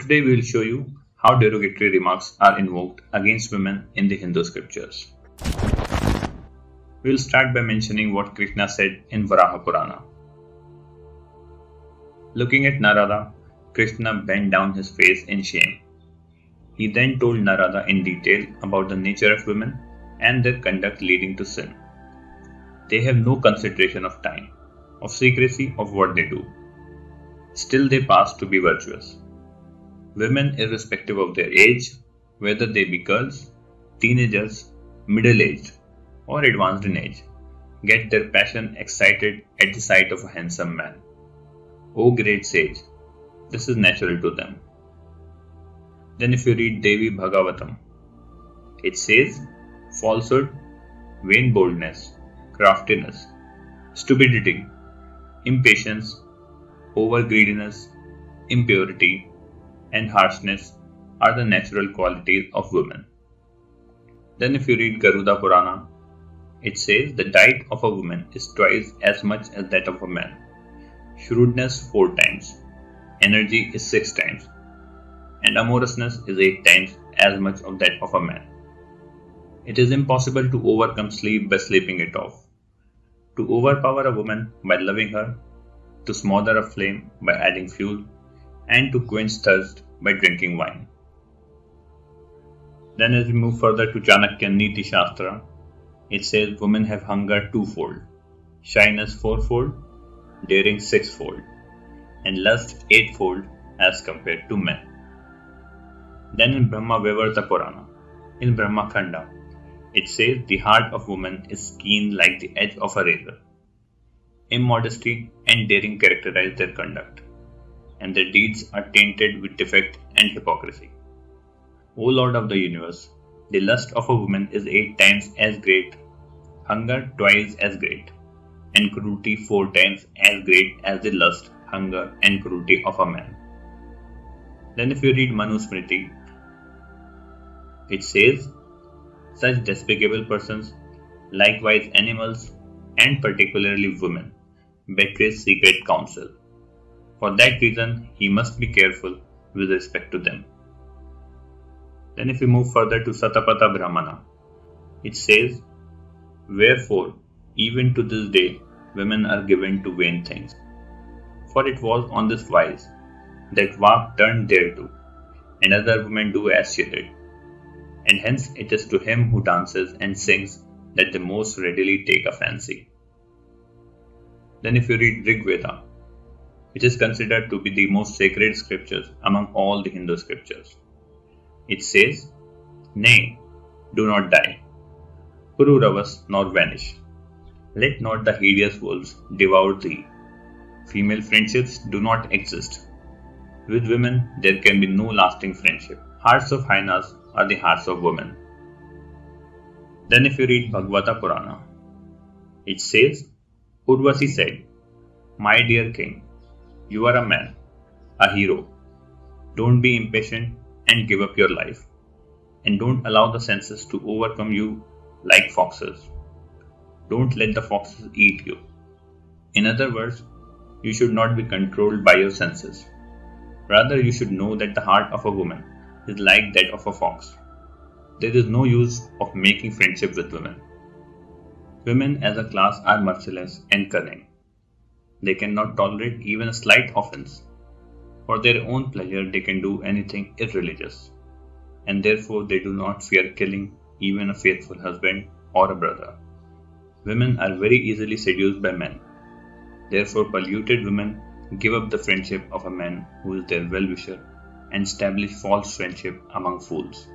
Today we will show you how derogatory remarks are invoked against women in the Hindu scriptures. We will start by mentioning what Krishna said in Varaha Purana. Looking at Narada, Krishna bent down his face in shame. He then told Narada in detail about the nature of women and their conduct leading to sin. They have no consideration of time, of secrecy of what they do. Still, they pass to be virtuous. Women, irrespective of their age, whether they be girls, teenagers, middle aged, or advanced in age, get their passion excited at the sight of a handsome man. O great sage, this is natural to them. Then, if you read Devi Bhagavatam, it says falsehood, vain boldness, craftiness, stupidity, impatience, over greediness, impurity, and harshness are the natural qualities of women. Then, if you read Garuda Purana, it says the diet of a woman is twice as much as that of a man, shrewdness four times, energy is six times, and amorousness is eight times as much of that of a man. It is impossible to overcome sleep by sleeping it off, to overpower a woman by loving her, to smother a flame by adding fuel, and to quench thirst by drinking wine. Then, as we move further to Chanakya Niti Shastra, it says women have hunger twofold, shyness fourfold, daring sixfold, and lust eightfold as compared to men. Then in Brahma Vaivarta Purana, in Brahma Khanda, it says the heart of woman is keen like the edge of a razor. Immodesty and daring characterize their conduct, and their deeds are tainted with defect and hypocrisy. O Lord of the universe, the lust of a woman is eight times as great, hunger twice as great, and cruelty four times as great as the lust, hunger, and cruelty of a man. Then, if you read Manusmriti, it says such despicable persons, likewise animals, and particularly women, betray secret counsel. For that reason, he must be careful with respect to them. Then, if we move further to Satapatha Brahmana, it says, Wherefore, even to this day, women are given to vain things. For it was on this wise that Vak turned thereto, and other women do as she did and hence it is to him who dances and sings that the most readily take a fancy. Then, if you read Rig Veda, which is considered to be the most sacred scriptures among all the Hindu scriptures, it says, Nay, do not die, Pururavas nor vanish. Let not the hideous wolves devour thee. Female friendships do not exist. With women, there can be no lasting friendship. Hearts of hyenas are the hearts of women. Then, if you read Bhagavata Purana, it says, Urvasi said, My dear king, you are a man, a hero. Don't be impatient and give up your life. And don't allow the senses to overcome you like foxes. Don't let the foxes eat you. In other words, you should not be controlled by your senses. Rather, you should know that the heart of a woman is like that of a fox. There is no use of making friendship with women. Women as a class are merciless and cunning. They cannot tolerate even a slight offense. For their own pleasure, they can do anything irreligious, and therefore they do not fear killing even a faithful husband or a brother. Women are very easily seduced by men. Therefore, polluted women give up the friendship of a man who is their well wisher and establish false friendship among fools.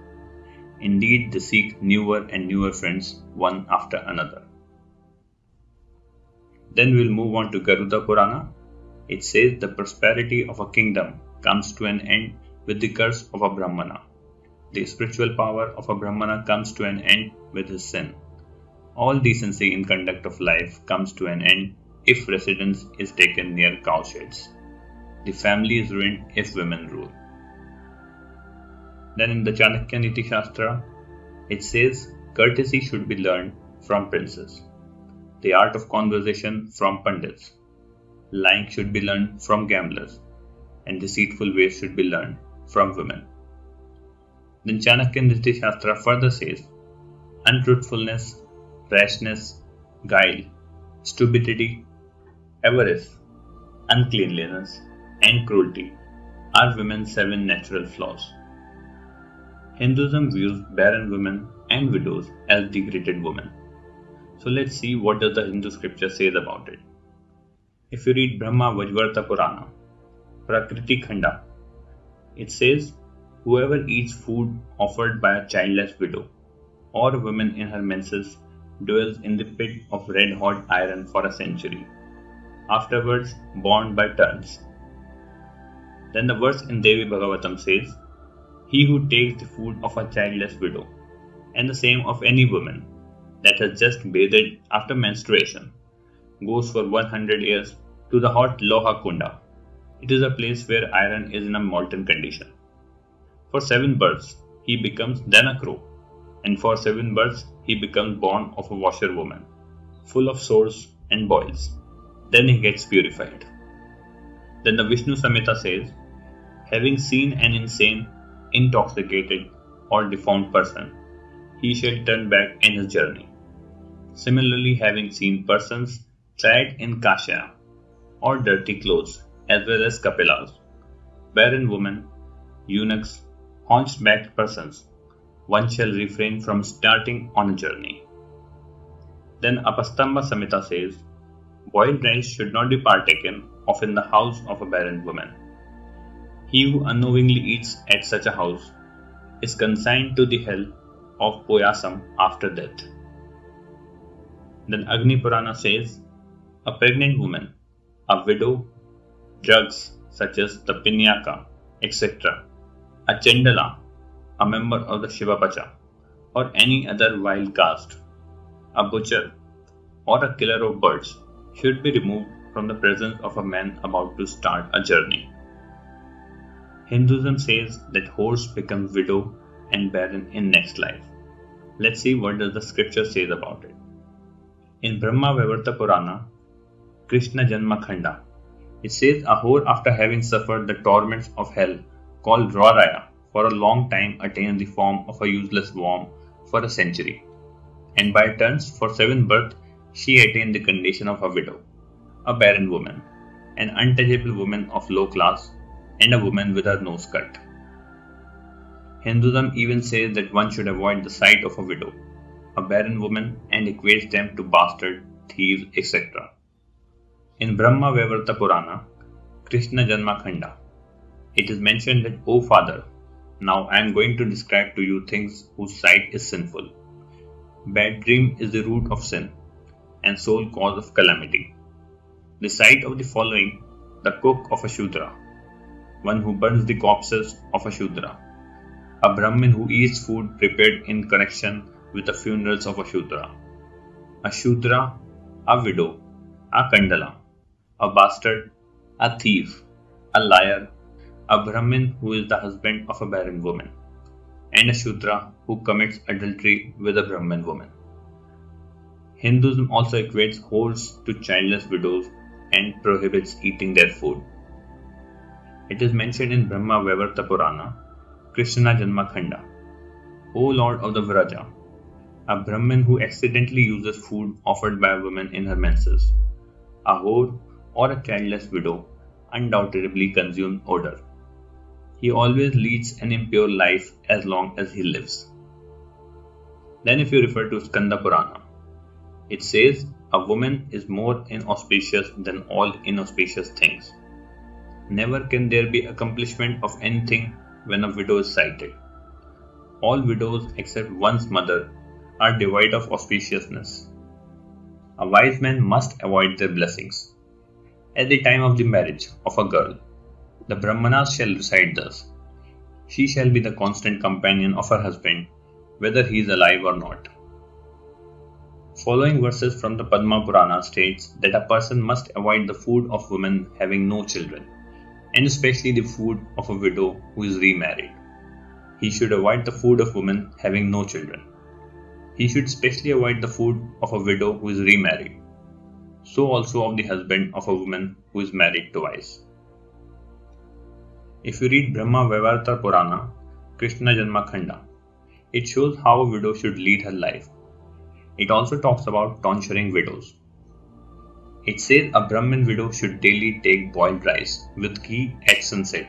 Indeed, they seek newer and newer friends one after another. Then we'll move on to Garuda Purana. It says the prosperity of a kingdom comes to an end with the curse of a Brahmana. The spiritual power of a Brahmana comes to an end with his sin. All decency in conduct of life comes to an end if residence is taken near cowsheds. The family is ruined if women rule. Then in the Chanakya Niti Shastra, it says courtesy should be learned from princes, the art of conversation from pandits, lying should be learned from gamblers, and deceitful ways should be learned from women. Then Chanakya Shastra further says untruthfulness, rashness, guile, stupidity, avarice, uncleanliness, and cruelty are women's seven natural flaws. Hinduism views barren women and widows as degraded women. So let's see what does the Hindu scripture says about it. If you read Brahma Vaivarta Purana, Prakriti Khanda, it says, Whoever eats food offered by a childless widow or a woman in her menses dwells in the pit of red hot iron for a century, afterwards born by turns. Then the verse in Devi Bhagavatam says, He who takes the food of a childless widow, and the same of any woman that has just bathed after menstruation, goes for 100 years to the hot Loha Kunda. It is a place where iron is in a molten condition. For seven births, he becomes then a crow, and for seven births, he becomes born of a washerwoman, full of sores and boils. Then he gets purified. Then the Vishnu Samhita says, having seen an insane, intoxicated, or deformed person, he shall turn back in his journey. Similarly, having seen persons clad in kashya or dirty clothes, as well as kapilas, barren women, eunuchs, hunchbacked persons, one shall refrain from starting on a journey. Then Apastamba Samhita says, boiled rice should not be partaken of in the house of a barren woman. He who unknowingly eats at such a house is consigned to the hell of Poyasam after death. Then Agni Purana says, a pregnant woman, a widow, drugs such as the pinyaka, etc., a chandala, a member of the Shivapacha, or any other wild caste, a butcher, or a killer of birds should be removed from the presence of a man about to start a journey. Hinduism says that horse becomes widow and barren in next life. Let's see what does the scripture says about it. In Brahma Vaivarta Purana, Krishna Janma Khanda, it says a whore after having suffered the torments of hell called Raraya for a long time attained the form of a useless worm for a century, and by turns for seven births she attained the condition of a widow, a barren woman, an untouchable woman of low class, and a woman with her nose cut. Hinduism even says that one should avoid the sight of a widow, a barren woman, and equates them to bastard, thieves, etc. In Brahma Vaivarta Purana, Krishna Janma Khanda, it is mentioned that, O Father, now I am going to describe to you things whose sight is sinful. Bad dream is the root of sin and sole cause of calamity. The sight of the following the cook of a Shudra, one who burns the corpses of a Shudra, a Brahmin who eats food prepared in connection with the funerals of a Shudra, a Shudra, a widow, a Kandala, a bastard, a thief, a liar, a Brahmin who is the husband of a barren woman, and a Shudra who commits adultery with a Brahmin woman. Hinduism also equates whores to childless widows and prohibits eating their food. It is mentioned in Brahma Vaivarta Purana, Krishna Janma Khanda, O Lord of the Vraja, a Brahmin who accidentally uses food offered by a woman in her menses, a whore or a childless widow undoubtedly consumes odor. He always leads an impure life as long as he lives. Then, if you refer to Skanda Purana, it says a woman is more inauspicious than all inauspicious things. Never can there be accomplishment of anything when a widow is sighted. All widows except one's mother are devoid of auspiciousness. A wise man must avoid their blessings. At the time of the marriage of a girl, the Brahmanas shall recite thus She shall be the constant companion of her husband, whether he is alive or not. Following verses from the Padma Purana states that a person must avoid the food of women having no children, and especially the food of a widow who is remarried. He should avoid the food of women having no children. He should specially avoid the food of a widow who is remarried. So also of the husband of a woman who is married twice. If you read Brahma Vaivarta Purana, Krishna Janma Khanda, it shows how a widow should lead her life. It also talks about tonsuring widows. It says a Brahmin widow should daily take boiled rice with ghee at sunset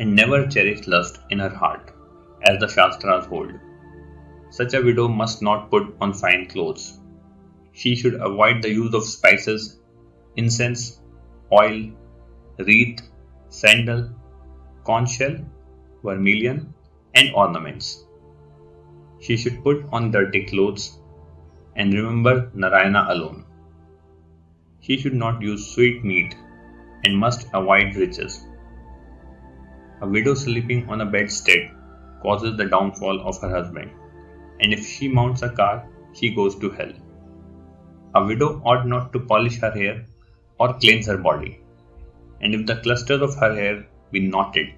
and never cherish lust in her heart, as the Shastras hold. Such a widow must not put on fine clothes. She should avoid the use of spices, incense, oil, wreath, sandal, conch shell, vermilion, and ornaments. She should put on dirty clothes and remember Narayana alone. She should not use sweet meat and must avoid riches. A widow sleeping on a bedstead causes the downfall of her husband, and if she mounts a car, she goes to hell. A widow ought not to polish her hair or cleanse her body, and if the clusters of her hair be knotted,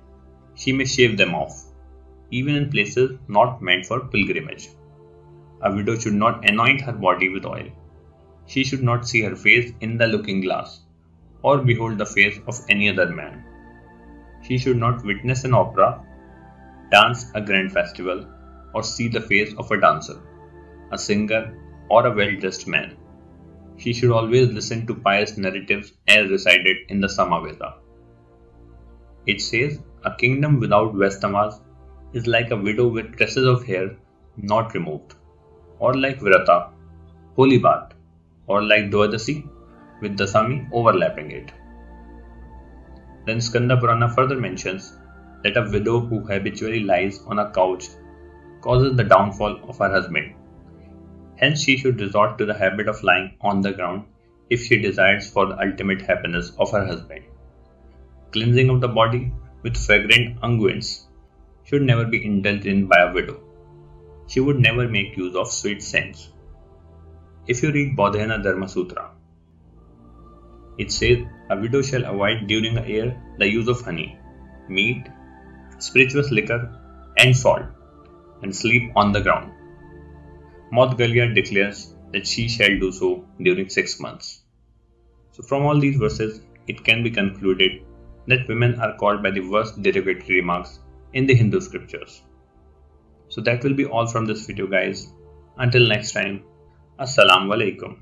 she may shave them off, even in places not meant for pilgrimage. A widow should not anoint her body with oil. She should not see her face in the looking glass, or behold the face of any other man. She should not witness an opera, dance a grand festival, or see the face of a dancer, a singer, or a well dressed man. She should always listen to pious narratives as recited in the Samaveda. It says, A kingdom without Vaishnavas is like a widow with tresses of hair not removed, or like Virata, holy bath, or like Dwadasi with Dasami overlapping it. Then Skanda Purana further mentions that a widow who habitually lies on a couch causes the downfall of her husband. Hence, she should resort to the habit of lying on the ground if she desires for the ultimate happiness of her husband. Cleansing of the body with fragrant unguents should never be indulged in by a widow. She would never make use of sweet scents. If you read Bodhayana Dharma Sutra, it says a widow shall avoid during a year the use of honey, meat, spirituous liquor, and salt, and sleep on the ground. Maudgalya declares that she shall do so during six months. So, from all these verses, it can be concluded that women are called by the worst derogatory remarks in the Hindu scriptures. So, that will be all from this video, guys. Until next time, असलकम